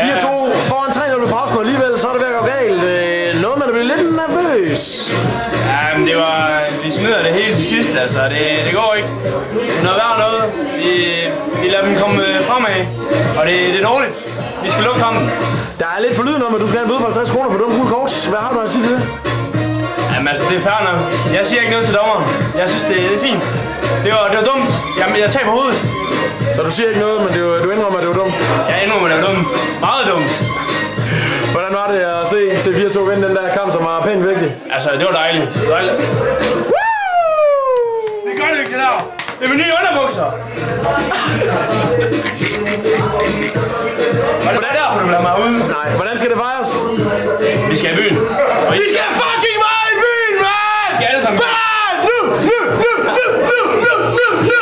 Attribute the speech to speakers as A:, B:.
A: 4-2 foran 3-0 ved pausen, og alligevel så er det ved at gå galt. Øh, noget man at blive lidt nervøs.
B: Ja, men det var... Vi smider det hele til sidst, altså. Det, det går ikke. Noget værd noget. Vi, vi lader dem komme øh, fremad, og det, det er dårligt. Vi skal lukke kampen.
A: Der er lidt for lyden om, at du skal have en bøde på 50 kroner for dumme gule kort. Hvad har du at sige til det?
B: Jamen altså, det er fair nok. Jeg siger ikke noget til dommeren. Jeg synes, det, det er fint. Det var, det var dumt. Jamen, jeg taber hovedet.
A: Så du siger ikke noget, men du, du indrømmer, at det var dumt.
B: Jeg indrømmer, det var dumt. Meget dumt.
A: Hvordan var det at se C4-2 vinde den der kamp, som var pænt vigtig?
B: Altså, det var dejligt. Det var dejligt. Det er godt, det der. Det er mine nye underbukser. Var det derfor, du lader mig ude?
A: Nej. Hvordan skal det fejres?
B: Vi skal i byen. Og Vi skal
A: fucking meget i byen, man! skal alle sammen. Bare nu, nu, nu, nu!